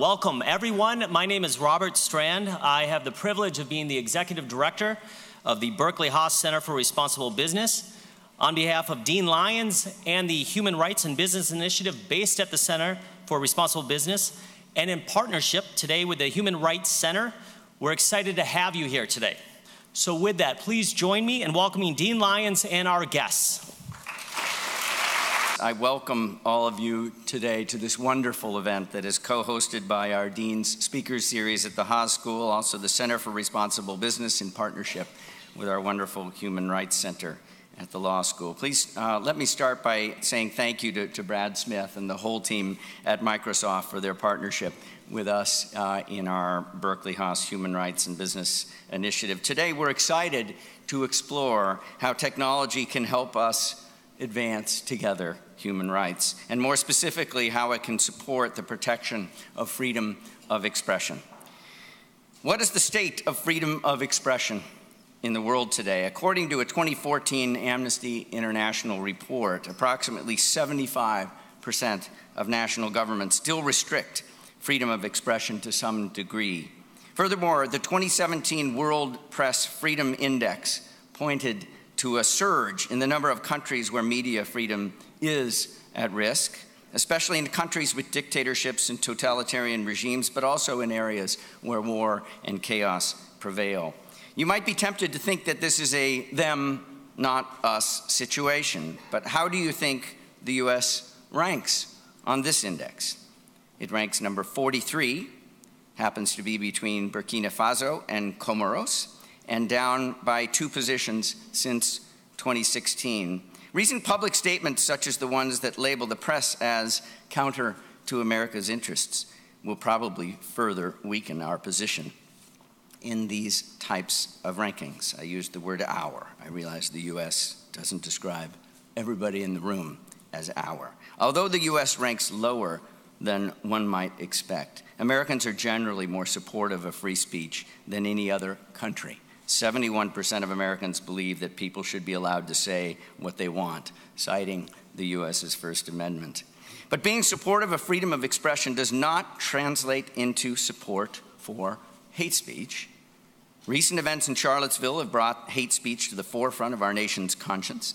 welcome everyone. My name is Robert Strand. I have the privilege of being the executive director of the Berkeley Haas Center for Responsible Business. On behalf of Dean Lyons and the Human Rights and Business Initiative based at the Center for Responsible Business, and in partnership today with the Human Rights Center, we're excited to have you here today. So with that, please join me in welcoming Dean Lyons and our guests. I welcome all of you today to this wonderful event that is co-hosted by our Dean's Speakers Series at the Haas School, also the Center for Responsible Business in partnership with our wonderful Human Rights Center at the law school. Please uh, let me start by saying thank you to, to, Brad Smith and the whole team at Microsoft for their partnership with us uh, in our Berkeley Haas Human Rights and Business Initiative. Today we're excited to explore how technology can help us advance together human rights, and more specifically, how it can support the protection of freedom of expression. What is the state of freedom of expression in the world today? According to a 2014 Amnesty International report, approximately 75% of national governments still restrict freedom of expression to some degree. Furthermore, the 2017 World Press Freedom Index pointed to a surge in the number of countries where media freedom is at risk, especially in countries with dictatorships and totalitarian regimes, but also in areas where war and chaos prevail. You might be tempted to think that this is a them, not us situation, but how do you think the US ranks on this index? It ranks number 43, happens to be between Burkina Faso and Comoros, and down by two positions since 2016. Recent public statements, such as the ones that label the press as counter to America's interests, will probably further weaken our position in these types of rankings. I used the word our. I realize the US doesn't describe everybody in the room as our. Although the US ranks lower than one might expect, Americans are generally more supportive of free speech than any other country. 71% of Americans believe that people should be allowed to say what they want, citing the U.S.'s First Amendment. But being supportive of freedom of expression does not translate into support for hate speech. Recent events in Charlottesville have brought hate speech to the forefront of our nation's conscience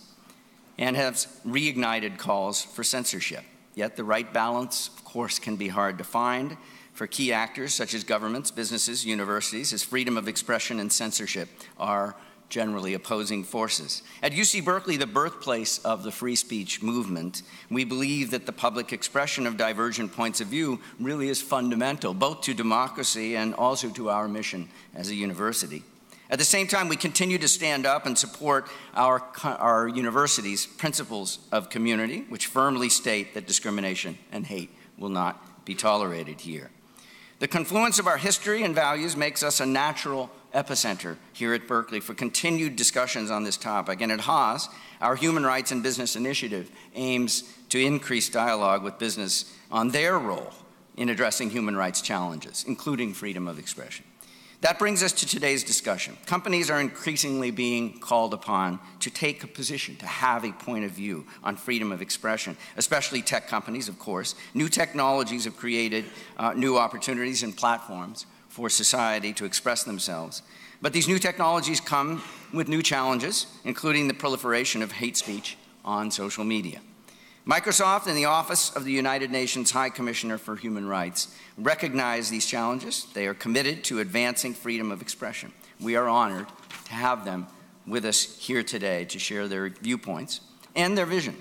and have reignited calls for censorship. Yet the right balance, of course, can be hard to find for key actors such as governments, businesses, universities, as freedom of expression and censorship are generally opposing forces. At UC Berkeley, the birthplace of the free speech movement, we believe that the public expression of divergent points of view really is fundamental, both to democracy and also to our mission as a university. At the same time, we continue to stand up and support our, our university's principles of community, which firmly state that discrimination and hate will not be tolerated here. The confluence of our history and values makes us a natural epicenter here at Berkeley for continued discussions on this topic. And at Haas, our Human Rights and Business Initiative aims to increase dialogue with business on their role in addressing human rights challenges, including freedom of expression. That brings us to today's discussion. Companies are increasingly being called upon to take a position, to have a point of view on freedom of expression, especially tech companies, of course. New technologies have created uh, new opportunities and platforms for society to express themselves. But these new technologies come with new challenges, including the proliferation of hate speech on social media. Microsoft and the Office of the United Nations High Commissioner for Human Rights recognize these challenges. They are committed to advancing freedom of expression. We are honored to have them with us here today to share their viewpoints and their vision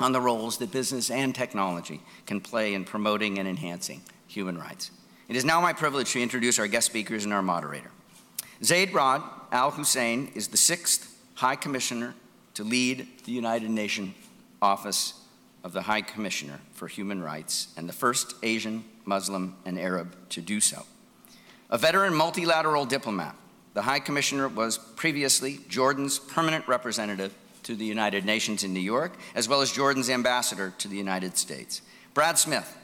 on the roles that business and technology can play in promoting and enhancing human rights. It is now my privilege to introduce our guest speakers and our moderator. Zeid Ra'ad Al Hussein is the sixth High Commissioner to lead the United Nations Office of the High Commissioner for Human Rights and the first Asian, Muslim, and Arab to do so. A veteran multilateral diplomat, the High Commissioner was previously Jordan's permanent representative to the United Nations in New York, as well as Jordan's ambassador to the United States. Brad Smith,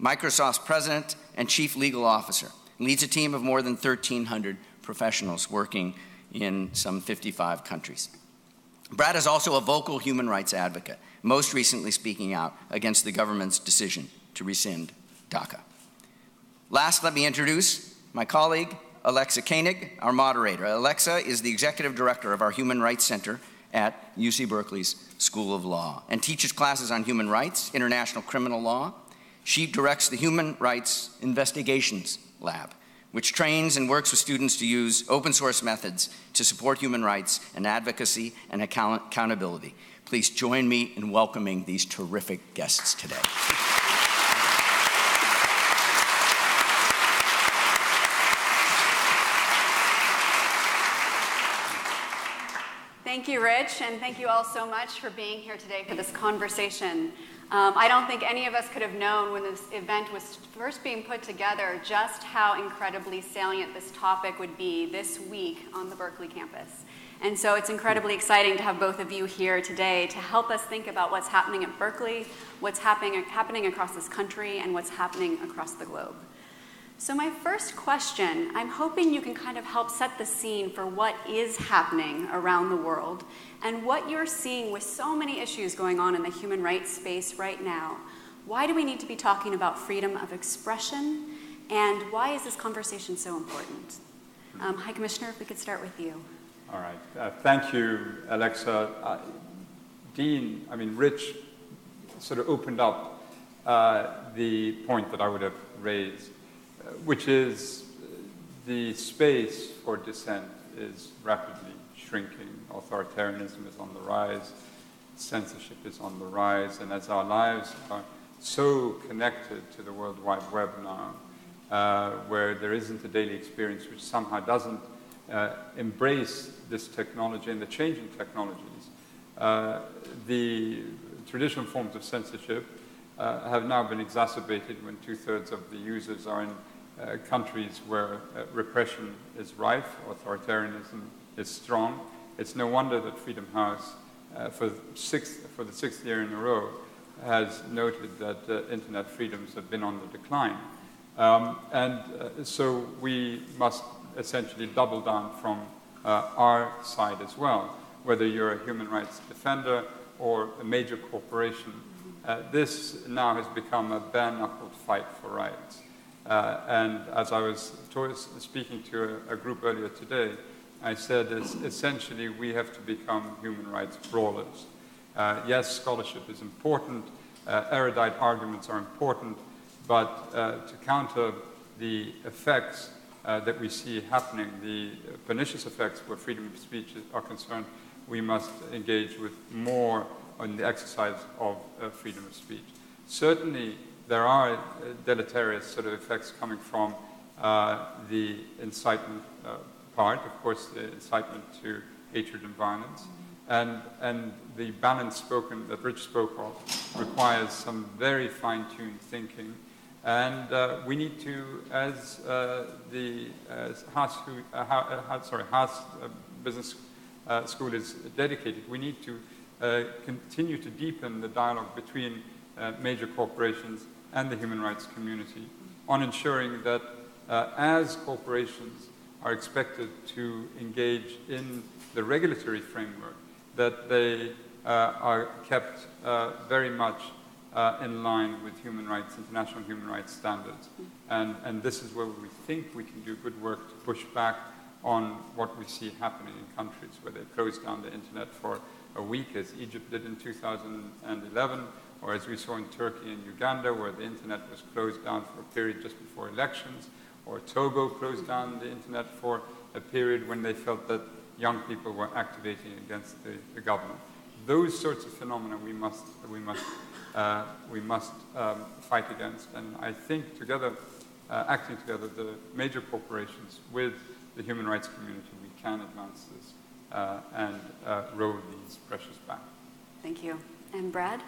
Microsoft's president and chief legal officer, leads a team of more than 1,300 professionals working in some 55 countries. Brad is also a vocal human rights advocate most recently speaking out against the government's decision to rescind DACA. Last, let me introduce my colleague, Alexa Koenig, our moderator. Alexa is the executive director of our Human Rights Center at UC Berkeley's School of Law and teaches classes on human rights, international criminal law. She directs the Human Rights Investigations Lab, which trains and works with students to use open source methods to support human rights and advocacy and account accountability. Please join me in welcoming these terrific guests today. Thank you, Rich, and thank you all so much for being here today for this conversation. Um, I don't think any of us could have known when this event was first being put together just how incredibly salient this topic would be this week on the Berkeley campus. And so it's incredibly exciting to have both of you here today to help us think about what's happening at Berkeley, what's happening, happening across this country, and what's happening across the globe. So, my first question I'm hoping you can kind of help set the scene for what is happening around the world and what you're seeing with so many issues going on in the human rights space right now. Why do we need to be talking about freedom of expression? And why is this conversation so important? Um, High Commissioner, if we could start with you. All right. Uh, thank you, Alexa. Uh, Dean, I mean, Rich sort of opened up uh, the point that I would have raised which is the space for dissent is rapidly shrinking. Authoritarianism is on the rise, censorship is on the rise, and as our lives are so connected to the World Wide Web now, uh, where there isn't a daily experience which somehow doesn't uh, embrace this technology and the changing technologies, uh, the traditional forms of censorship uh, have now been exacerbated when two thirds of the users are in uh, countries where uh, repression is rife, authoritarianism is strong. It's no wonder that Freedom House, uh, for, sixth, for the sixth year in a row, has noted that uh, internet freedoms have been on the decline. Um, and so we must essentially double down from our side as well, whether you're a human rights defender or a major corporation. this now has become a bare-knuckled fight for rights. Uh, and as I was speaking to a, a, group earlier today, I said essentially we have to become human rights brawlers. Uh, yes, scholarship is important, uh, erudite arguments are important, but uh, to counter the effects uh, that we see happening, the pernicious effects where freedom of speech are concerned, we must engage with more on the exercise of uh, freedom of speech. Certainly, there are uh, deleterious sort of effects coming from uh, the incitement uh, part, of course, the incitement to hatred and violence. And, and the balance spoken that Rich spoke of requires some very fine-tuned thinking. And uh, we need to, as uh, the as Haas, who, uh, sorry, Haas Business School is dedicated, we need to continue to deepen the dialogue between major corporations and the human rights community on ensuring that uh, as corporations are expected to engage in the regulatory framework, that they uh, are kept uh, very much uh, in line with human rights, international human rights standards. And, and this is where we think we can do good work to push back on what we see happening in countries where they close down the internet for a week, as Egypt did in 2011, or as we saw in Turkey and Uganda, where the internet was closed down for a period just before elections, or Togo closed down the internet for a period when they felt that young people were activating against the, the government. Those sorts of phenomena we must, we must, uh, we must um, fight against. And I think together, uh, acting together, the major corporations with the human rights community, we can advance this uh, and uh, roll these pressures back. Thank you. And Brad?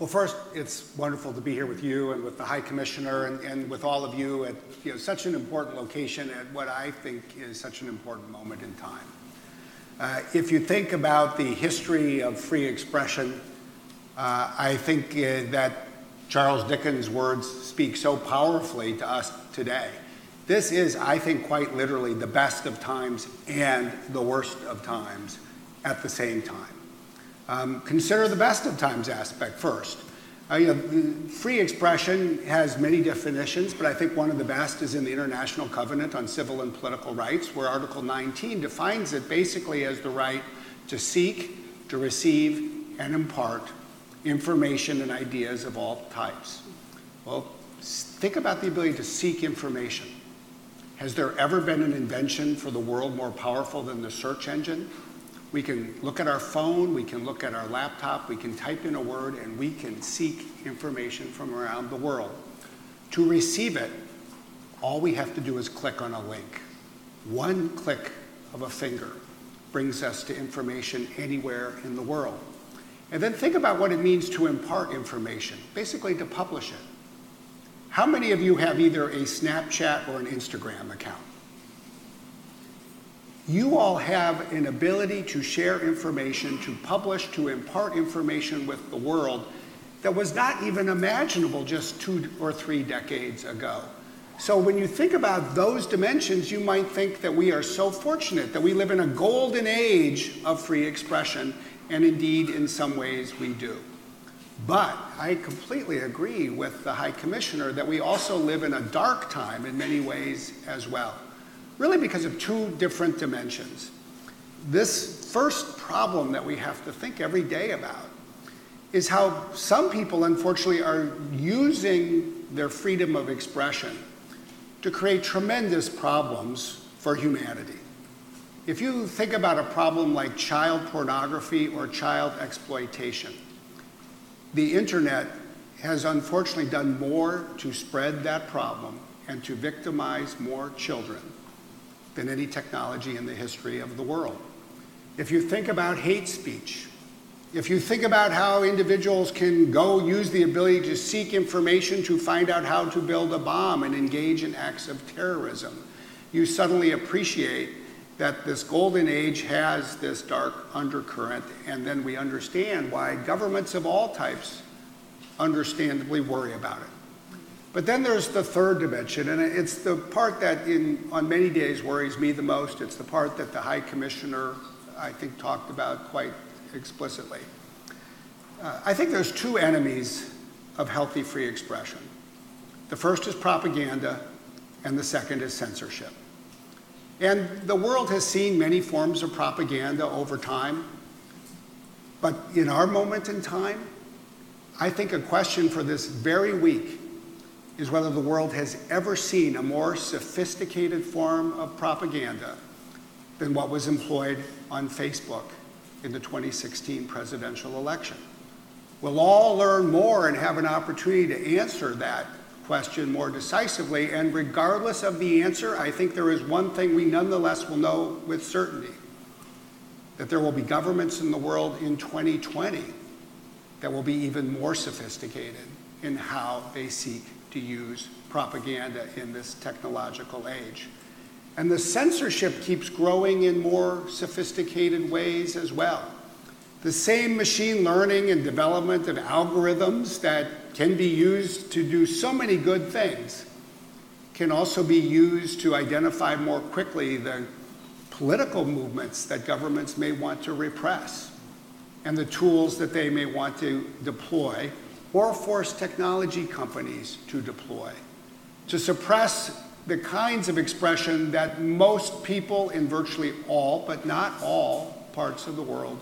Well, first, it's wonderful to be here with you and with the High Commissioner and, and with all of you at you know, such an important location at what I think is such an important moment in time. Uh, if you think about the history of free expression, uh, I think uh, that Charles Dickens' words speak so powerfully to us today. This is, I think, quite literally the best of times and the worst of times at the same time. Um, consider the best of times aspect first. Uh, you know, free expression has many definitions, but I think one of the best is in the International Covenant on Civil and Political Rights, where Article 19 defines it basically as the right to seek, to receive, and impart information and ideas of all types. Well, think about the ability to seek information. Has there ever been an invention for the world more powerful than the search engine? We can look at our phone, we can look at our laptop, we can type in a word, and we can seek information from around the world. To receive it, all we have to do is click on a link. One click of a finger brings us to information anywhere in the world. And then think about what it means to impart information, basically to publish it. How many of you have either a Snapchat or an Instagram account? You all have an ability to share information, to publish, to impart information with the world that was not even imaginable just two or three decades ago. So when you think about those dimensions, you might think that we are so fortunate that we live in a golden age of free expression, and indeed, in some ways, we do. But I completely agree with the High Commissioner that we also live in a dark time in many ways as well really because of two different dimensions. This first problem that we have to think every day about is how some people, unfortunately, are using their freedom of expression to create tremendous problems for humanity. If you think about a problem like child pornography or child exploitation, the internet has unfortunately done more to spread that problem and to victimize more children than any technology in the history of the world. If you think about hate speech, if you think about how individuals can go use the ability to seek information to find out how to build a bomb and engage in acts of terrorism, you suddenly appreciate that this golden age has this dark undercurrent, and then we understand why governments of all types understandably worry about it. But then there's the third dimension, and it's the part that in, on many days worries me the most. It's the part that the High Commissioner, I think, talked about quite explicitly. Uh, I think there's two enemies of healthy free expression. The first is propaganda, and the second is censorship. And the world has seen many forms of propaganda over time. But in our moment in time, I think a question for this very week is whether the world has ever seen a more sophisticated form of propaganda than what was employed on Facebook in the 2016 presidential election. We'll all learn more and have an opportunity to answer that question more decisively. And regardless of the answer, I think there is one thing we nonetheless will know with certainty that there will be governments in the world in 2020 that will be even more sophisticated in how they seek to use propaganda in this technological age. And the censorship keeps growing in more sophisticated ways as well. The same machine learning and development of algorithms that can be used to do so many good things can also be used to identify more quickly the political movements that governments may want to repress and the tools that they may want to deploy or force technology companies to deploy to suppress the kinds of expression that most people in virtually all, but not all, parts of the world,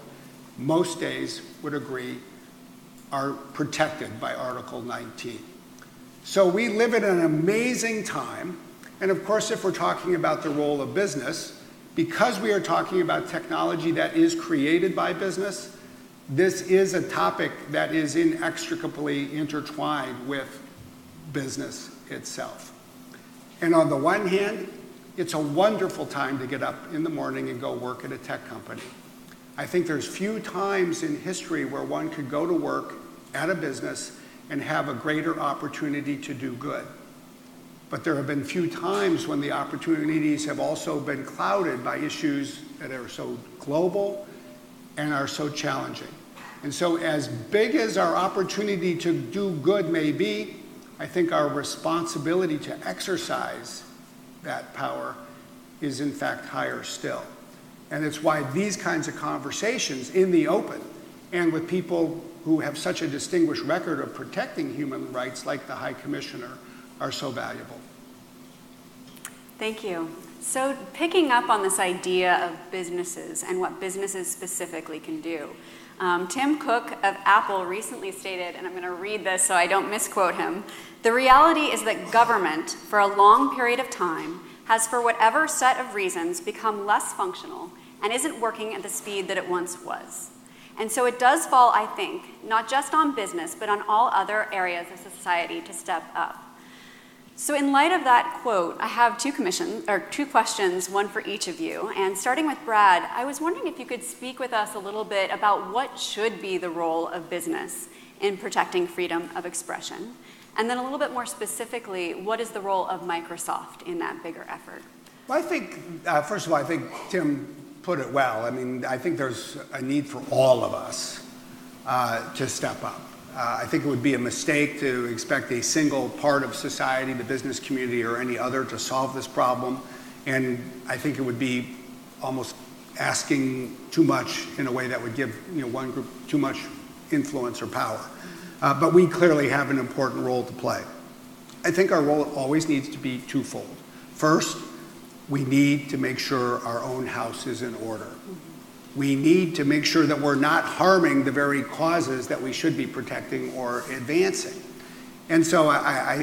most days would agree are protected by Article 19. So we live in an amazing time. And of course, if we're talking about the role of business, because we are talking about technology that is created by business, this is a topic that is inextricably intertwined with business itself. And on the one hand, it's a wonderful time to get up in the morning and go work at a tech company. I think there's few times in history where one could go to work at a business and have a greater opportunity to do good. But there have been few times when the opportunities have also been clouded by issues that are so global and are so challenging. And so, as big as our opportunity to do good may be, I think our responsibility to exercise that power is, in fact, higher still. And it's why these kinds of conversations in the open and with people who have such a distinguished record of protecting human rights, like the High Commissioner, are so valuable. Thank you. So, picking up on this idea of businesses and what businesses specifically can do, um, Tim Cook of Apple recently stated, and I'm going to read this so I don't misquote him the reality is that government, for a long period of time, has, for whatever set of reasons, become less functional and isn't working at the speed that it once was. And so it does fall, I think, not just on business, but on all other areas of society to step up. So, in light of that quote, I have two commissions or two questions, one for each of you. And starting with Brad, I was wondering if you could speak with us a little bit about what should be the role of business in protecting freedom of expression, and then a little bit more specifically, what is the role of Microsoft in that bigger effort? Well, I think, uh, first of all, I think Tim put it well. I mean, I think there's a need for all of us uh, to step up. Uh, I think it would be a mistake to expect a single part of society, the business community, or any other to solve this problem. And I think it would be almost asking too much in a way that would give you know, one group too much influence or power. Uh, but we clearly have an important role to play. I think our role always needs to be twofold. First, we need to make sure our own house is in order we need to make sure that we're not harming the very causes that we should be protecting or advancing. And so I,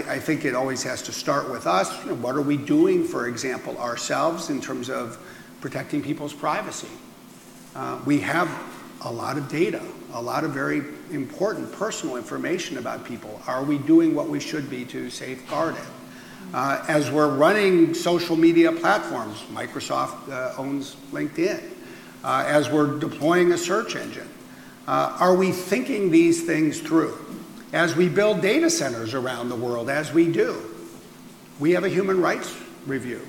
I, I think it always has to start with us. What are we doing, for example, ourselves in terms of protecting people's privacy? Uh, we have a lot of data, a lot of very important personal information about people. Are we doing what we should be to safeguard it? Uh, as we're running social media platforms, Microsoft uh, owns LinkedIn as we're deploying a search engine? Uh, are we thinking these things through? As we build data centers around the world, as we do, we have a human rights review.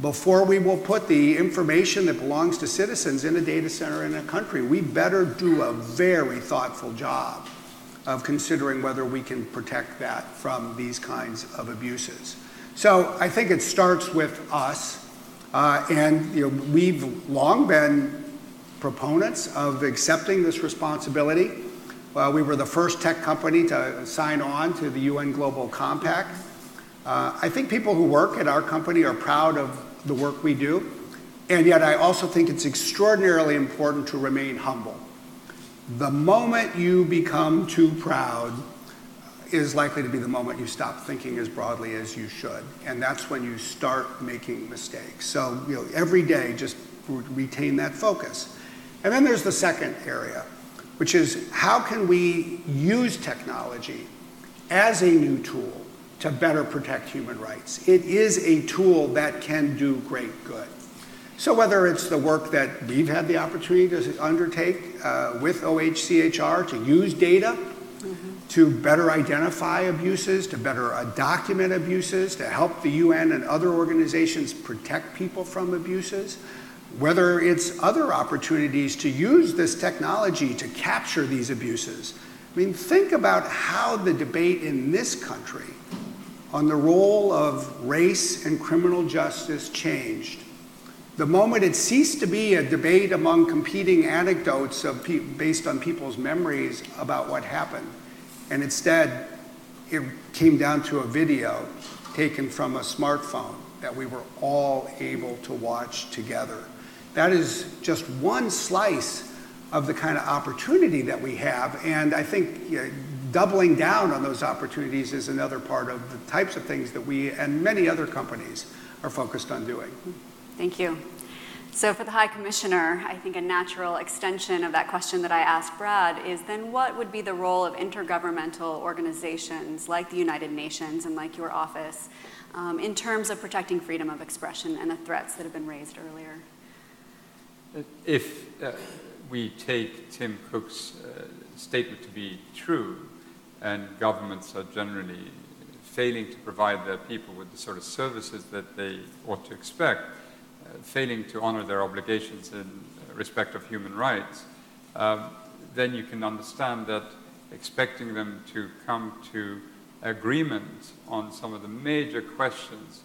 Before we will put the information that belongs to citizens in a data center in a country, we better do a very thoughtful job of considering whether we can protect that from these kinds of abuses. So I think it starts with us. Uh, and you know, we've long been proponents of accepting this responsibility. Uh, we were the first tech company to sign on to the UN Global Compact. Uh, I think people who work at our company are proud of the work we do, and yet I also think it's extraordinarily important to remain humble. The moment you become too proud is likely to be the moment you stop thinking as broadly as you should, and that's when you start making mistakes. So, you know, every day just retain that focus. And then there's the second area, which is how can we use technology as a new tool to better protect human rights? It is a tool that can do great good. So whether it's the work that we've had the opportunity to undertake uh, with OHCHR to use data mm-hmm. to better identify abuses, to better uh, document abuses, to help the UN and other organizations protect people from abuses, whether it's other opportunities to use this technology to capture these abuses. I mean, think about how the debate in this country on the role of race and criminal justice changed. The moment it ceased to be a debate among competing anecdotes pe- based on people's memories about what happened, and instead it came down to a video taken from a smartphone that we were all able to watch together. That is just one slice of the kind of opportunity that we have. And I think you know, doubling down on those opportunities is another part of the types of things that we and many other companies are focused on doing. Thank you. So, for the High Commissioner, I think a natural extension of that question that I asked Brad is then what would be the role of intergovernmental organizations like the United Nations and like your office um, in terms of protecting freedom of expression and the threats that have been raised earlier? If uh, we take Tim Cook's uh, statement to be true, and governments are generally failing to provide their people with the sort of services that they ought to expect, uh, failing to honor their obligations in respect of human rights, um, then you can understand that expecting them to come to agreement on some of the major questions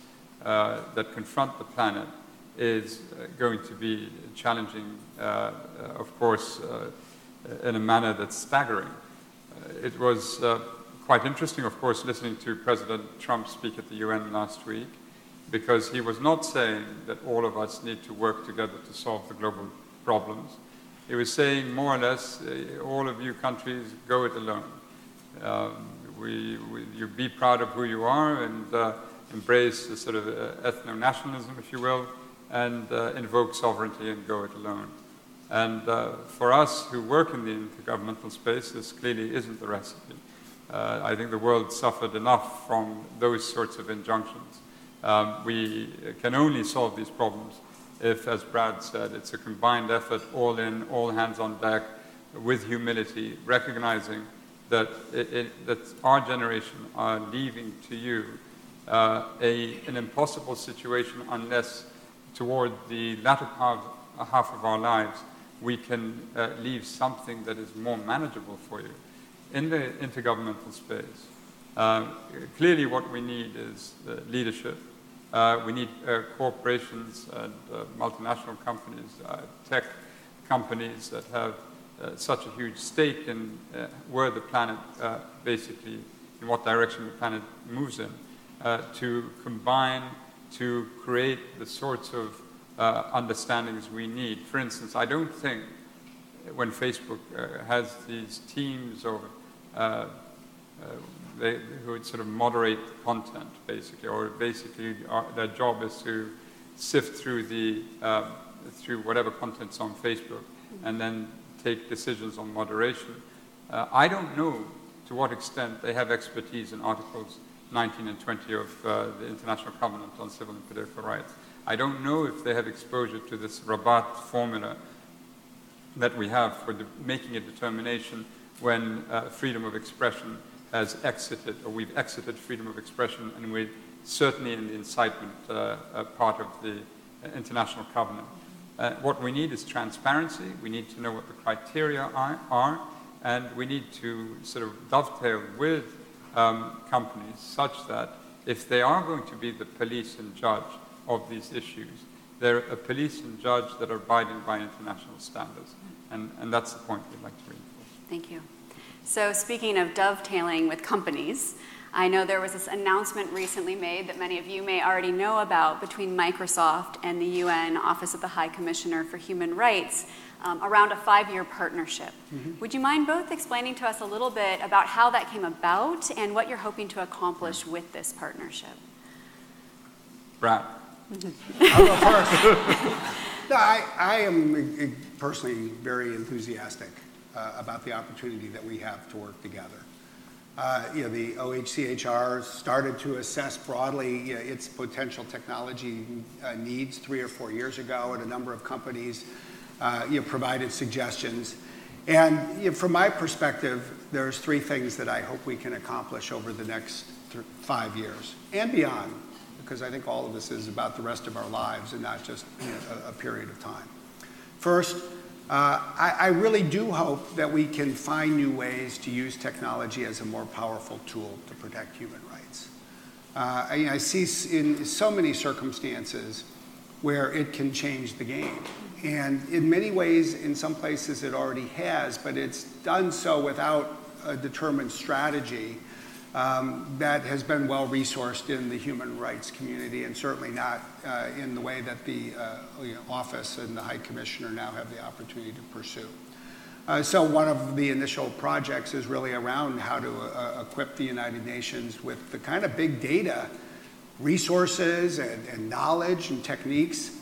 uh, that confront the planet is uh, going to be challenging, uh, uh, of course, in a manner that's staggering. Uh, it was uh, quite interesting, of course, listening to President Trump speak at the UN last week, because he was not saying that all of us need to work together to solve the global problems. He was saying more or less, uh, all of you countries, go it alone. Um, we, we, you be proud of who you are and uh, embrace a sort of uh, ethno-nationalism, if you will, and uh, invoke sovereignty and go it alone. And uh, for us who work in the intergovernmental space, this clearly isn't the recipe. Uh, I think the world suffered enough from those sorts of injunctions. Um, we can only solve these problems if, as Brad said, it's a combined effort, all in, all hands on deck, with humility, recognizing that, it, it, that our generation are leaving to you uh, a, an impossible situation unless toward the latter part, half of our lives we can uh, leave something that is more manageable for you. In the intergovernmental space, uh, clearly what we need is uh, leadership. Uh, we need uh, corporations and uh, multinational companies, tech companies that have such a huge stake in where the planet basically, in what direction the planet moves in, to combine to create the sorts of uh, understandings we need. For instance, I don't think when Facebook uh, has these teams of uh, uh, they, who would sort of moderate content, basically, or basically our, their job is to sift through the um, through whatever content's on Facebook and then take decisions on moderation. Uh, I don't know to what extent they have expertise in Articles 19 and 20 of uh, the International Covenant on Civil and Political Rights. I don't know if they have exposure to this Rabat formula that we have for the, making a determination when uh, freedom of expression has exited, or we've exited freedom of expression, and we're certainly in the incitement uh, uh, part of the international covenant. Uh, what we need is transparency. We need to know what the criteria are, are and we need to sort of dovetail with um, companies such that if they are going to be the police and judge of these issues. They're a police and judge that are abiding by international standards. And, and that's the point we'd like to reinforce. Thank you. So, speaking of dovetailing with companies, I know there was this announcement recently made that many of you may already know about between Microsoft and the UN Office of the High Commissioner for Human Rights um, around a five year partnership. Mm-hmm. Would you mind both explaining to us a little bit about how that came about and what you're hoping to accomplish with this partnership? Brad. I'll go first. no, I, I am personally very enthusiastic uh, about the opportunity that we have to work together. Uh, you know, the OHCHR started to assess broadly you know, its potential technology uh, needs three or four years ago, and a number of companies you know, provided suggestions. And you know, from my perspective, there's three things that I hope we can accomplish over the next th- five years and beyond because I think all of this is about the rest of our lives and not just you know, a, a, period of time. First, uh, I, I, really do hope that we can find new ways to use technology as a more powerful tool to protect human rights. Uh, I, I, see in so many circumstances where it can change the game. And in many ways, in some places, it already has, but it's done so without a determined strategy um, that has been well resourced in the human rights community and certainly not uh, in the way that the uh, you know, office and the High Commissioner now have the opportunity to pursue. Uh, so one of the initial projects is really around how to uh, equip the United Nations with the kind of big data resources and, and knowledge and techniques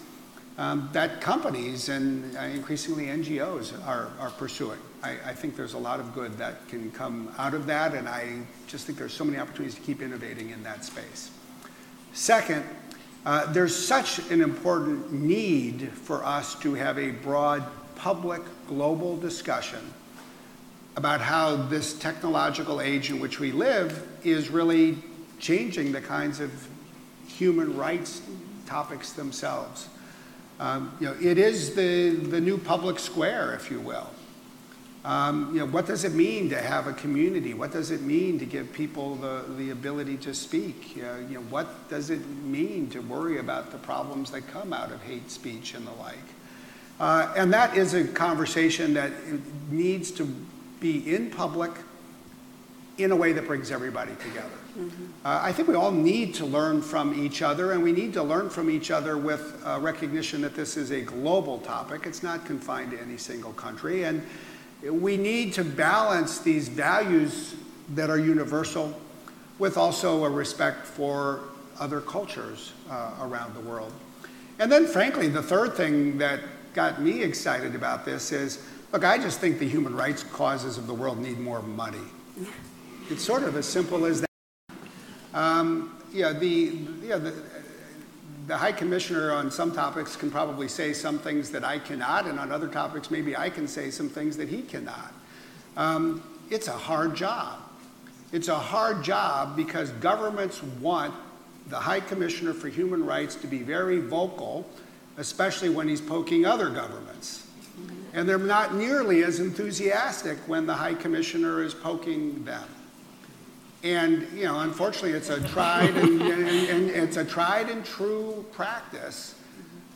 that companies and uh, increasingly NGOs are, pursuing. I, I, think there's a lot of good that can come out of that, and I just think there's so many opportunities to keep innovating in that space. Second, uh, there's such an important need for us to have a broad public global discussion about how this technological age in which we live is really changing the kinds of human rights topics themselves. Um, you know, it is the, the new public square, if you will. Um, you know, what does it mean to have a community? What does it mean to give people the, the ability to speak? You know, what does it mean to worry about the problems that come out of hate speech and the like? Uh, and that is a conversation that needs to be in public in a way that brings everybody together. Mm-hmm. Uh, I think we all need to learn from each other, and we need to learn from each other with uh, recognition that this is a global topic. It's not confined to any single country. And we need to balance these values that are universal with also a respect for other cultures uh, around the world. And then, frankly, the third thing that got me excited about this is look, I just think the human rights causes of the world need more money. It's sort of as simple as that. Um, yeah, the, yeah, the, the High Commissioner on some topics can probably say some things that I cannot, and on other topics, maybe I can say some things that he cannot. Um, it's a hard job. It's a hard job because governments want the High Commissioner for Human Rights to be very vocal, especially when he's poking other governments. And they're not nearly as enthusiastic when the High Commissioner is poking them. And you know, unfortunately, it's a tried and, and, and it's a tried and true practice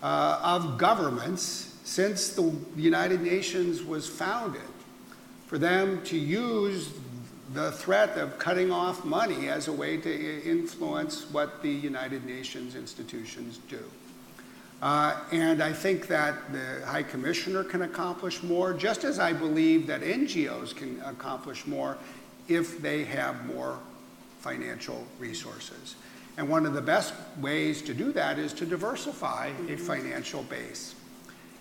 uh, of governments since the United Nations was founded, for them to use the threat of cutting off money as a way to influence what the United Nations institutions do. Uh, and I think that the High Commissioner can accomplish more, just as I believe that NGOs can accomplish more if they have more financial resources. And one of the best ways to do that is to diversify a financial base.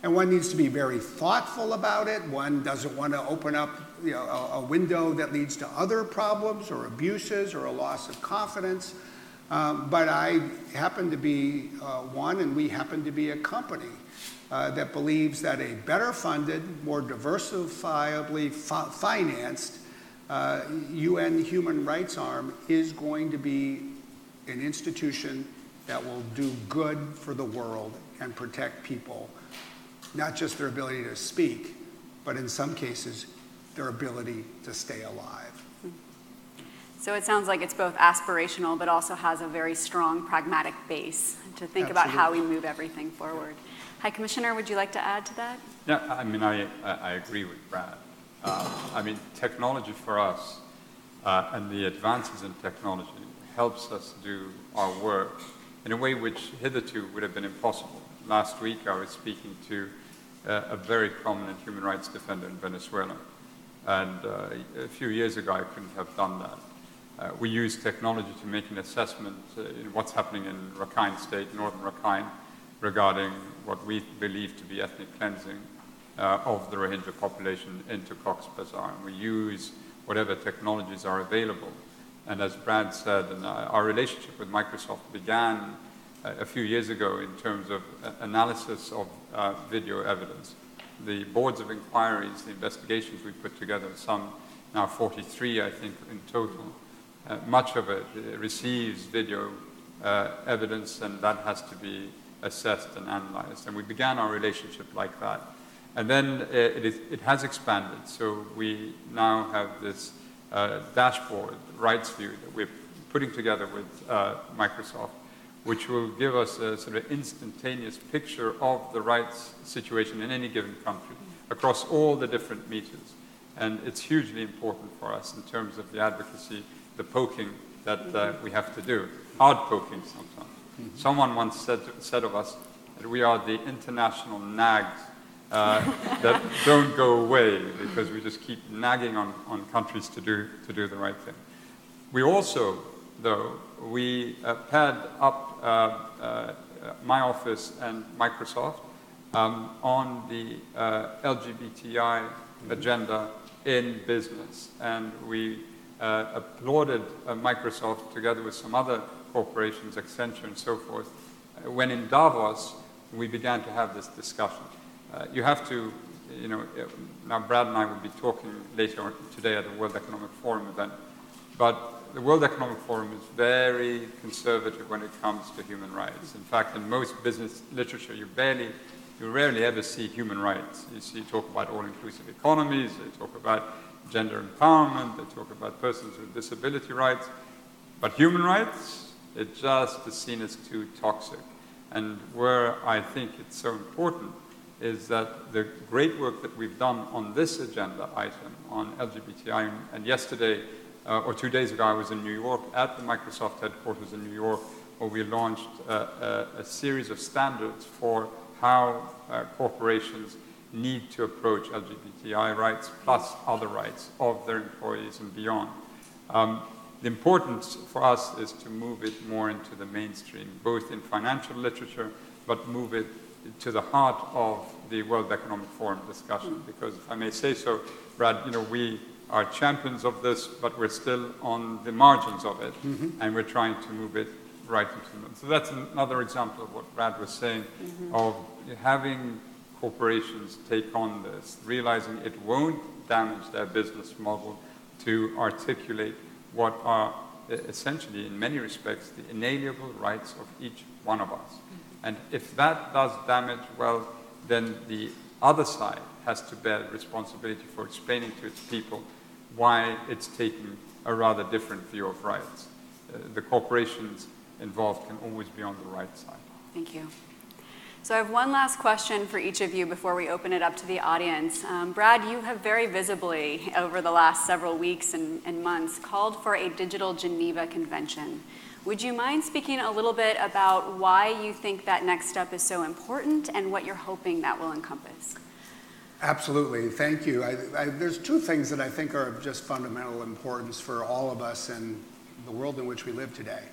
And one needs to be very thoughtful about it. One doesn't want to open up you know, a, a window that leads to other problems or abuses or a loss of confidence. Um, but I happen to be uh, one, and we happen to be a company uh, that believes that a better funded, more diversifiably fi- financed Uh, UN human rights arm is going to be an institution that will do good for the world and protect people, not just their ability to speak, but in some cases, their ability to stay alive. So it sounds like it's both aspirational, but also has a very strong pragmatic base to think Absolutely. about how we move everything forward. High Commissioner, would you like to add to that? Yeah, I mean, I, I agree with Brad. Uh, I mean, technology for us uh, and the advances in technology helps us do our work in a way which hitherto would have been impossible. Last week I was speaking to uh, a very prominent human rights defender in Venezuela. And uh, a few years ago I couldn't have done that. Uh, we use technology to make an assessment uh, in what's happening in Rakhine State, northern Rakhine, regarding what we believe to be ethnic cleansing uh, of the Rohingya population into Cox's Bazar. We use whatever technologies are available. And as Brad said, and, uh, our relationship with Microsoft began uh, a few years ago in terms of uh, analysis of uh, video evidence. The boards of inquiries, the investigations we put together, some now 43, I think, in total, uh, much of it receives video evidence, and that has to be assessed and analyzed. And we began our relationship like that. And then it, it, it has expanded. So we now have this uh, dashboard, rights view, that we're putting together with uh, Microsoft, which will give us a sort of instantaneous picture of the rights situation in any given country across all the different meters. And it's hugely important for us in terms of the advocacy, the poking that uh, we have to do, hard poking sometimes. Mm-hmm. Someone once said, said of us that we are the international nags uh, that don't go away because we just keep nagging on, on countries to do, to do the right thing. We also, though, we uh, paired up uh, uh my office and Microsoft um, on the uh, LGBTI agenda in business. And we uh, applauded Microsoft together with some other corporations, Accenture and so forth, when in Davos we began to have this discussion. Uh, you have to, you know, uh, now Brad and I will be talking later today at the World Economic Forum event, but the World Economic Forum is very conservative when it comes to human rights. In fact, in most business literature, you barely, you rarely ever see human rights. You see talk about all-inclusive economies, they talk about gender empowerment, they talk about persons with disability rights, but human rights, it just is seen as too toxic. And where I think it's so important is that the great work that we've done on this agenda item on LGBTI, and yesterday uh, or two days ago, I was in New York at the Microsoft headquarters in New York, where we launched a, a, a series of standards for how uh, corporations need to approach LGBTI rights plus other rights of their employees and beyond. Um, the importance for us is to move it more into the mainstream, both in financial literature, but move it to the heart of the World Economic Forum discussion. Because if I may say so, Brad, you know, we are champions of this, but we're still on the margins of it, mm-hmm. and we're trying to move it right into them. So that's another example of what Brad was saying mm-hmm. of having corporations take on this, realizing it won't damage their business model to articulate what are essentially, in many respects, the inalienable rights of each one of us. Mm-hmm. And if that does damage, well, then the other side has to bear responsibility for explaining to its people why it's taking a rather different view of rights. Uh, the corporations involved can always be on the right side. Thank you. So I have one last question for each of you before we open it up to the audience. Um, Brad, you have very visibly, over the last several weeks and, and months, called for a digital Geneva Convention. Would you mind speaking a little bit about why you think that next step is so important and what you're hoping that will encompass? Absolutely, thank you. I, I, there's two things that I think are of just fundamental importance for all of us and the world in which we live today.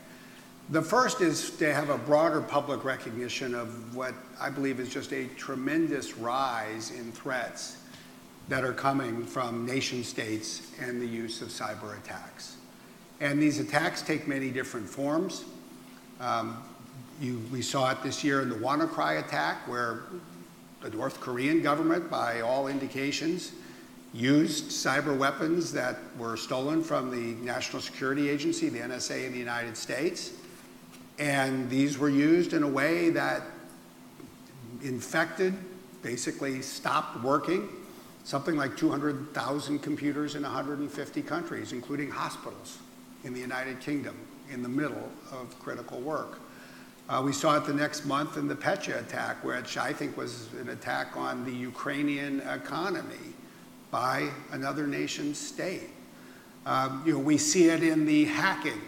The first is to have a broader public recognition of what I believe is just a tremendous rise in threats that are coming from nation states and the use of cyber attacks. And these attacks take many different forms. Um, you, we saw it this year in the WannaCry attack, where the North Korean government, by all indications, used cyber weapons that were stolen from the National Security Agency, the NSA in the United States, and these were used in a way that infected, basically stopped working, something like 200,000 computers in 150 countries, including hospitals in the United Kingdom, in the middle of critical work. Uh, we saw it the next month in the Petya attack, which I think was an attack on the Ukrainian economy by another nation state. Um, you know, we see it in the hacking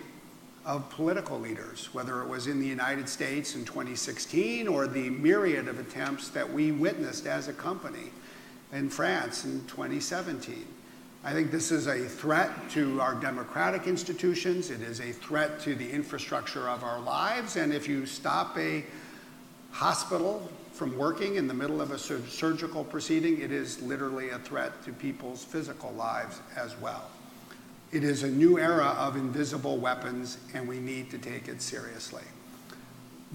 of political leaders, whether it was in the United States in 2016 or the myriad of attempts that we witnessed as a company in France in 2017. I think this is a threat to our democratic institutions. It is a threat to the infrastructure of our lives. And if you stop a hospital from working in the middle of a sur surgical proceeding, it is literally a threat to people's physical lives as well. It is a new era of invisible weapons, and we need to take it seriously.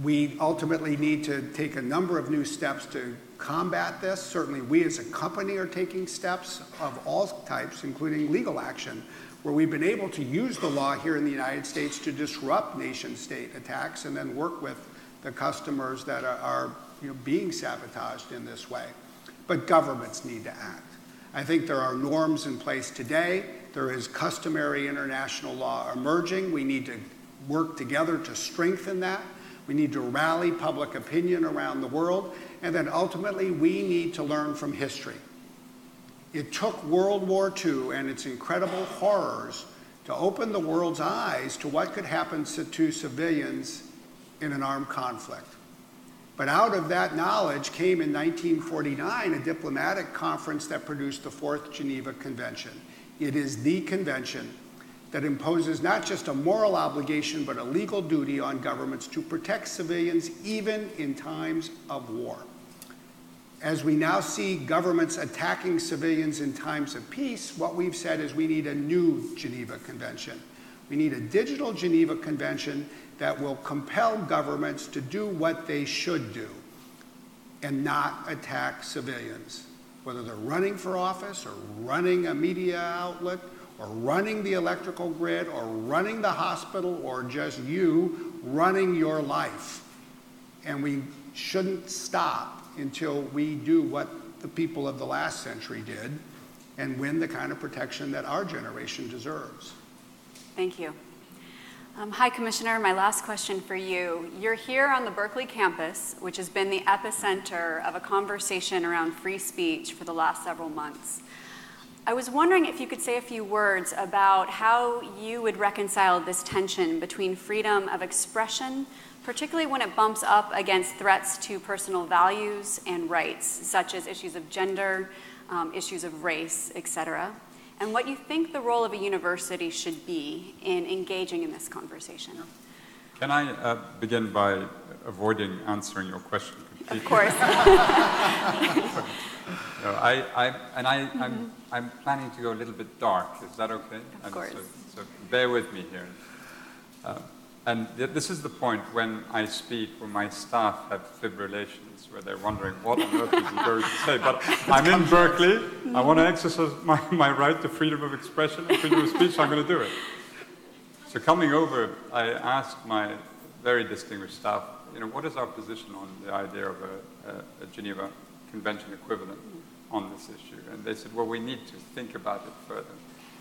We ultimately need to take a number of new steps to combat this. Certainly, we as a company are taking steps of all types, including legal action, where we've been able to use the law here in the United States to disrupt nation state attacks and then work with the customers that are, are you know, being sabotaged in this way. But governments need to act. I think there are norms in place today there is customary international law emerging. We need to work together to strengthen that. We need to rally public opinion around the world. And then ultimately, we need to learn from history. It took World War II and its incredible horrors to open the world's eyes to what could happen to civilians in an armed conflict. But out of that knowledge came in 1949 a diplomatic conference that produced the Fourth Geneva Convention. It is the convention that imposes not just a moral obligation, but a legal duty on governments to protect civilians even in times of war. As we now see governments attacking civilians in times of peace, what we've said is we need a new Geneva Convention. We need a digital Geneva Convention that will compel governments to do what they should do and not attack civilians whether they're running for office or running a media outlet or running the electrical grid or running the hospital or just you running your life. And we shouldn't stop until we do what the people of the last century did and win the kind of protection that our generation deserves. Thank you. Um, hi, Commissioner. My last question for you. You're here on the Berkeley campus, which has been the epicenter of a conversation around free speech for the last several months. I was wondering if you could say a few words about how you would reconcile this tension between freedom of expression, particularly when it bumps up against threats to personal values and rights, such as issues of gender, um, issues of race, etc. and what you think the role of a university should be in engaging in this conversation. Can I uh, begin by avoiding answering your question completely? Of course. no, I, I, and I, mm-hmm. I'm, I'm planning to go a little bit dark. Is that okay? Of course. So, so, bear with me here. Uh, and th- this is the point when I speak, when my staff have fibrillations, where they're wondering what on earth is he going to say. But I'm in Berkeley. I want to exercise my, my right to freedom of expression and freedom of speech. I'm going to do it. So coming over, I asked my very distinguished staff, you know, what is our position on the idea of a, a, a Geneva Convention equivalent on this issue? And they said, well, we need to think about it further.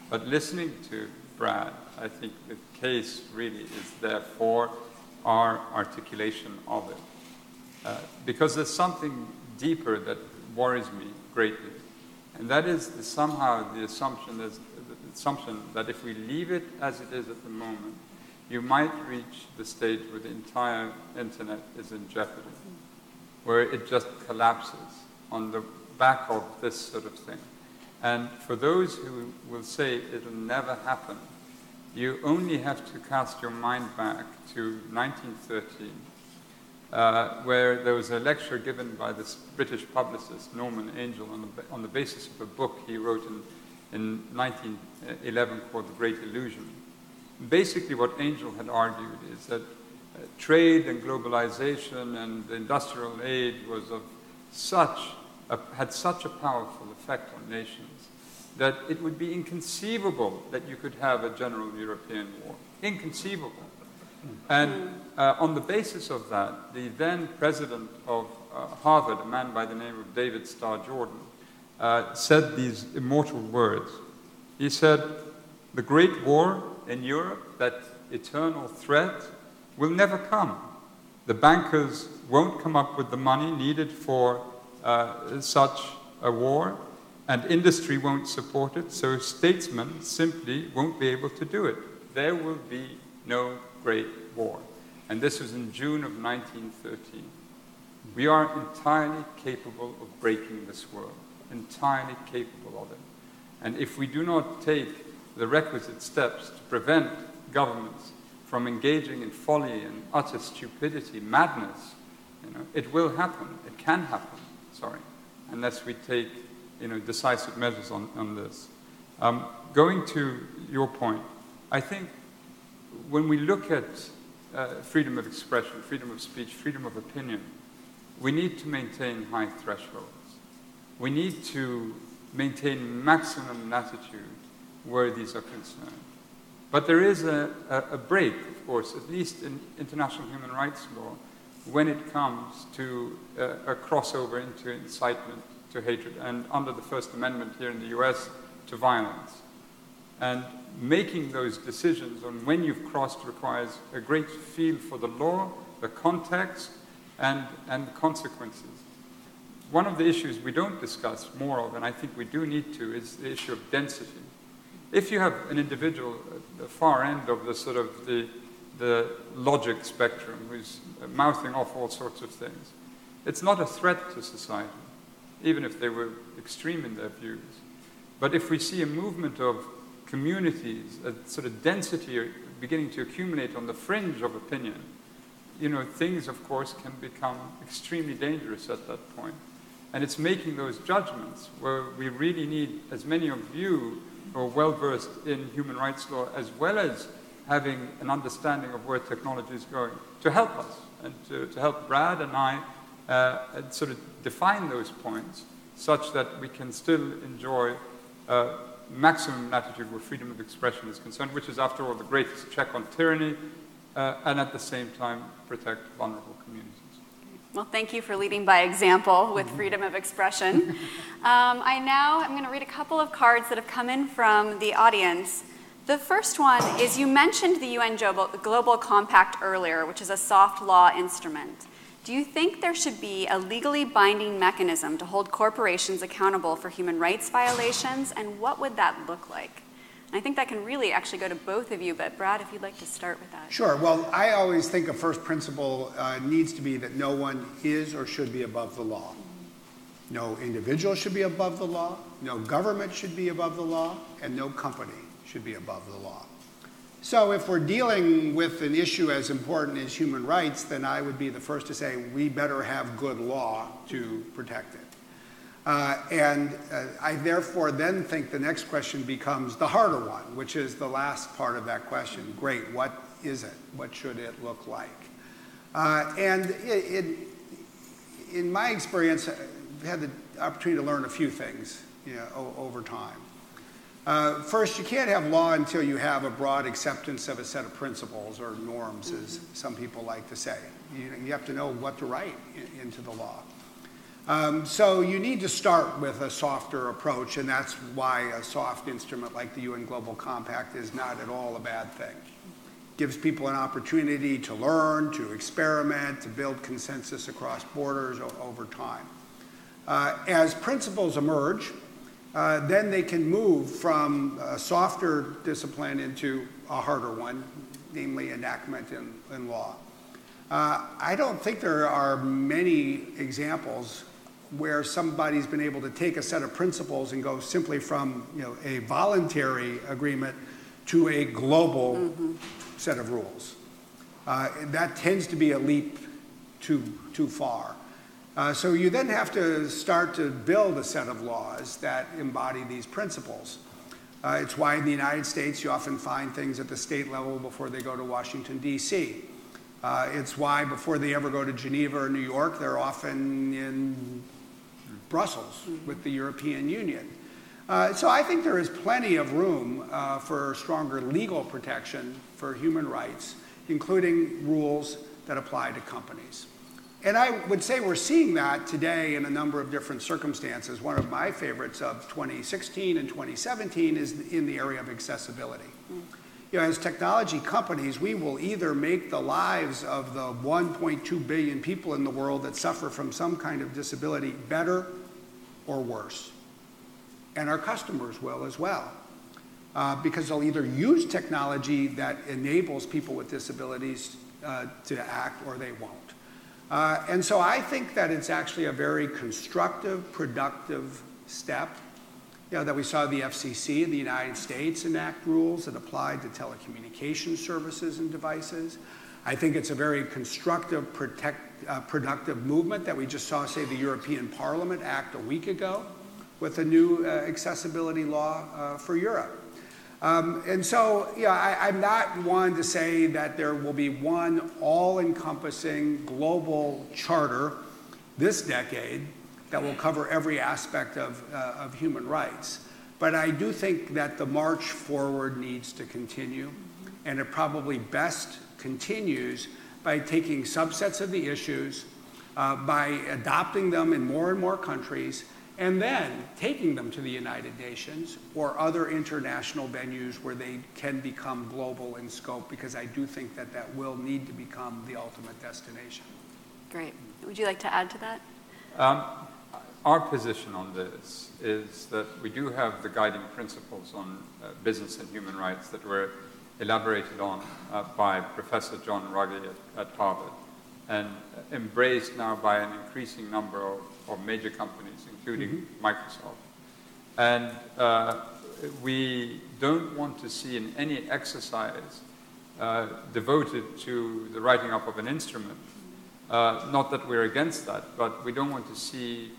But listening to Brad, I think the case really is there for our articulation of it. Uh, because there's something deeper that worries me greatly. And that is the, somehow the assumption, the assumption that if we leave it as it is at the moment, you might reach the stage where the entire internet is in jeopardy, where it just collapses on the back of this sort of thing. And for those who will say it'll never happen, you only have to cast your mind back to 1913, uh, where there was a lecture given by this British publicist, Norman Angell, on the, on the basis of a book he wrote in, in 1911 called The Great Illusion. Basically, what Angell had argued is that uh, trade and globalization and the industrial aid was of such had such a powerful effect on nations that it would be inconceivable that you could have a general European war. Inconceivable. And uh, on the basis of that, the then president of uh, Harvard, a man by the name of David Starr Jordan, uh, said these immortal words. He said, The Great War in Europe, that eternal threat, will never come. The bankers won't come up with the money needed for uh, such a war and industry won't support it, so statesmen simply won't be able to do it. There will be no great war. And this was in June of 1913. We are entirely capable of breaking this world, entirely capable of it. And if we do not take the requisite steps to prevent governments from engaging in folly and utter stupidity, madness, you know, it will happen. It can happen, sorry, unless we take you know, decisive measures on, on this. Um, going to your point, I think when we look at uh, freedom of expression, freedom of speech, freedom of opinion, we need to maintain high thresholds. We need to maintain maximum latitude where these are concerned. But there is a, a, a break, of course, at least in international human rights law, when it comes to uh, a crossover into incitement to hatred, and under the First Amendment here in the US, to violence. And making those decisions on when you've crossed requires a great feel for the law, the context, and, and consequences. One of the issues we don't discuss more of, and I think we do need to, is the issue of density. If you have an individual at the far end of the sort of the, the logic spectrum who's mouthing off all sorts of things, it's not a threat to society even if they were extreme in their views. But if we see a movement of communities, a sort of density beginning to accumulate on the fringe of opinion, you know, things, of course, can become extremely dangerous at that point. And it's making those judgments where we really need, as many of you who are well versed in human rights law, as well as having an understanding of where technology is going, to help us and to, to help Brad and I uh, sort of define those points such that we can still enjoy uh, maximum latitude where freedom of expression is concerned, which is, after all, the greatest check on tyranny, uh, and at the same time protect vulnerable communities. Well, thank you for leading by example with mm-hmm. freedom of expression. um, I now am going to read a couple of cards that have come in from the audience The first one is you mentioned the UN Global Compact earlier, which is a soft law instrument. Do you think there should be a legally binding mechanism to hold corporations accountable for human rights violations, and what would that look like? And I think that can really actually go to both of you, but Brad, if you'd like to start with that. Sure. Well, I always think a first principle uh, needs to be that no one is or should be above the law. No individual should be above the law, no government should be above the law, and no company should be above the law. So if we're dealing with an issue as important as human rights, then I would be the first to say we better have good law to protect it. Uh, and uh, I therefore then think the next question becomes the harder one, which is the last part of that question. Great, what is it? What should it look like? Uh, and it, it, in my experience, I've had the opportunity to learn a few things you know, over time. Uh, first, you can't have law until you have a broad acceptance of a set of principles or norms, as some people like to say. You, you have to know what to write in, into the law. Um, so you need to start with a softer approach, and that's why a soft instrument like the UN Global Compact is not at all a bad thing. Gives people an opportunity to learn, to experiment, to build consensus across borders over time. Uh, as principles emerge, then they can move from a softer discipline into a harder one, namely enactment in, in law. Uh, I don't think there are many examples where somebody's been able to take a set of principles and go simply from you know, a voluntary agreement to a global mm-hmm. set of rules. Uh, that tends to be a leap too, too far. Uh, so you then have to start to build a set of laws that embody these principles. Uh, it's why in the United States you often find things at the state level before they go to Washington, D.C. Uh, it's why before they ever go to Geneva or New York, they're often in Brussels with the European Union. Uh, so I think there is plenty of room uh, for stronger legal protection for human rights, including rules that apply to companies. And I would say we're seeing that today in a number of different circumstances. One of my favorites of 2016 and 2017 is in the area of accessibility. Mm. You know, as technology companies, we will either make the lives of the 1.2 billion people in the world that suffer from some kind of disability better or worse. And our customers will as well. Uh, because they'll either use technology that enables people with disabilities uh, to act or they won't. Uh, and so I think that it's actually a very constructive, productive step that we saw the FCC in the United States enact rules that apply to telecommunication services and devices. I think it's a very constructive, protect, uh, productive movement that we just saw, say, the European Parliament act a week ago with a new uh, accessibility law for Europe. Um, and so, I'm not one to say that there will be one all encompassing global charter this decade that will cover every aspect of, uh, of human rights. But I do think that the march forward needs to continue, and it probably best continues by taking subsets of the issues, uh, by adopting them in more and more countries, and then taking them to the United Nations or other international venues where they can become global in scope, because I do think that that will need to become the ultimate destination. Great. Would you like to add to that? Um, our position on this is that we do have the guiding principles on uh, business and human rights that were elaborated on uh, by Professor John Ruggie at, at Harvard and embraced now by an increasing number of, of major companies, including mm-hmm. Microsoft. And uh, we don't want to see in any exercise uh, devoted to the writing up of an instrument. Uh, not that we're against that, but we don't want to see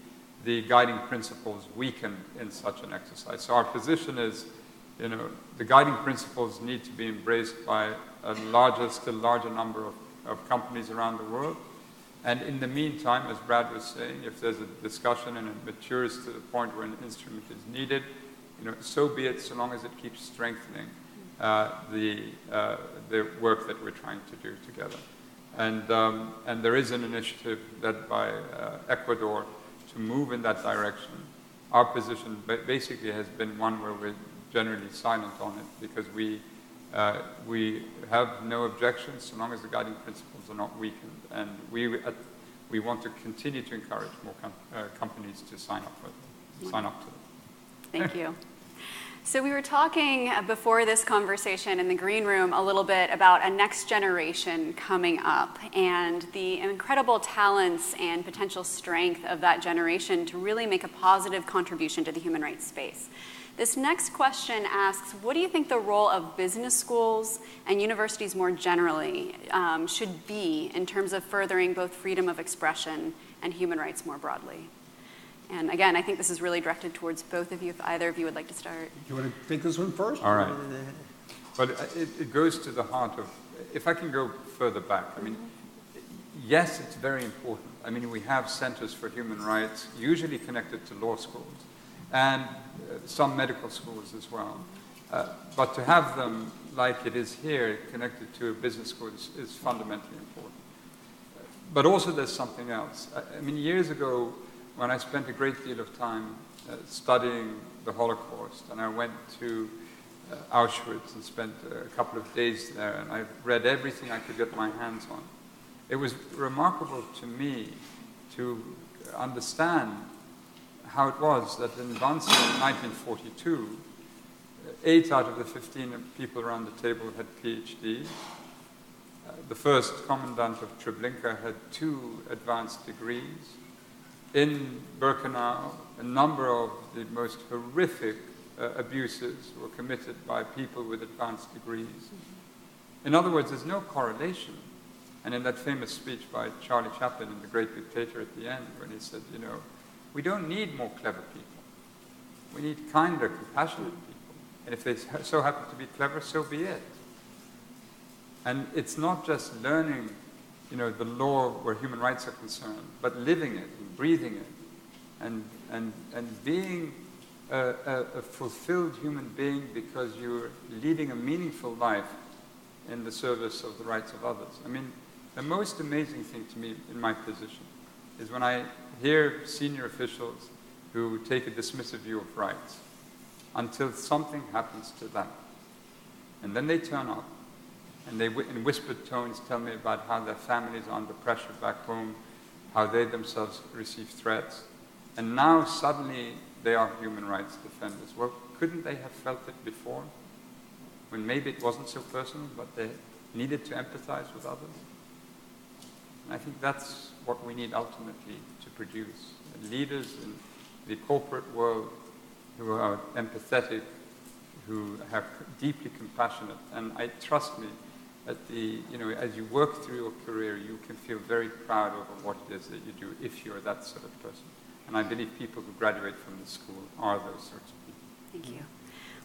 the guiding principles weakened in such an exercise. So our position is, you know, the guiding principles need to be embraced by a larger, still larger number of of companies around the world. And in the meantime, as Brad was saying, if there's a discussion and it matures to the point where an instrument is needed, you know, so be it, so long as it keeps strengthening uh, the, uh, the work that we're trying to do together. And, um, and there is an initiative led by uh, Ecuador to move in that direction. Our position basically has been one where we're generally silent on it because we, uh, we have no objections so long as the guiding principles are not weakened. And we, uh, we want to continue to encourage more com uh, companies to sign up, for, sign up to them. Thank you. So we were talking before this conversation in the green room a little bit about a next generation coming up and the incredible talents and potential strength of that generation to really make a positive contribution to the human rights space. This next question asks, what do you think the role of business schools and universities more generally um, should be in terms of furthering both freedom of expression and human rights more broadly? And again, I think this is really directed towards both of you, if either of you would like to start. You want to take this one first? All right. But it, it goes to the heart of, if I can go further back, I mean, yes, it's very important. I mean, we have centers for human rights, usually connected to law schools, and uh, some medical schools as well. Uh, but to have them, like it is here, connected to a business school is, is fundamentally important. But also there's something else. I, I mean, years ago, when I spent a great deal of time uh, studying the Holocaust, and I went to uh, Auschwitz and spent a couple of days there, and I read everything I could get my hands on. It was remarkable to me to understand how it was that in Wannsee in 1942, eight out of the 15 people around the table had PhDs. Uh, the first commandant of Treblinka had two advanced degrees in Birkenau, a number of the most horrific uh, abuses were committed by people with advanced degrees. In other words, there's no correlation. And in that famous speech by Charlie Chaplin in The Great Dictator at the end, when he said, you know, we don't need more clever people. We need kinder, compassionate people. And if they so happen to be clever, so be it. And it's not just learning you know, the law where human rights are concerned, but living it and breathing it and, and, and being a, a, a fulfilled human being because you're leading a meaningful life in the service of the rights of others. I mean, the most amazing thing to me in my position is when I hear senior officials who take a dismissive view of rights until something happens to them. And then they turn up and they, in whispered tones, tell me about how their families are under pressure back home, how they themselves receive threats. And now suddenly they are human rights defenders. Well, couldn't they have felt it before? When maybe it wasn't so personal, but they needed to empathize with others? I think that's what we need ultimately to produce. Leaders in the corporate world who are empathetic, who are deeply compassionate. And I trust me, at the, you know, as you work through your career, you can feel very proud over what it is that you do if you're that sort of person. And I believe people who graduate from the school are those sorts of people. Thank you.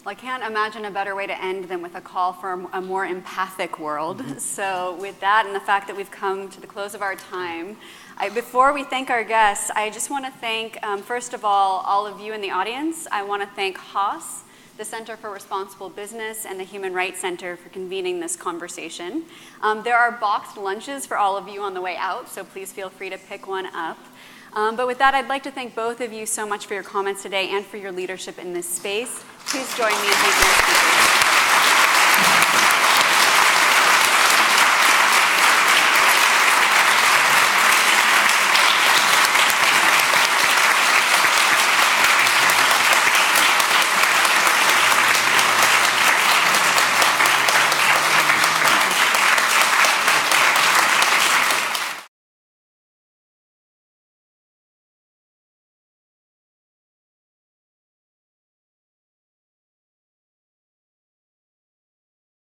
Well, I can't imagine a better way to end than with a call for a more empathic world. Mm-hmm. So, with that and the fact that we've come to the close of our time, I, before we thank our guests, I just want to thank, um, first of all, all of you in the audience. I want to thank Haas the Center for Responsible Business and the Human Rights Center for convening this conversation. Um, there are boxed lunches for all of you on the way out, so please feel free to pick one up. Um, but with that, I'd like to thank both of you so much for your comments today and for your leadership in this space. Please join me in thanking our speakers.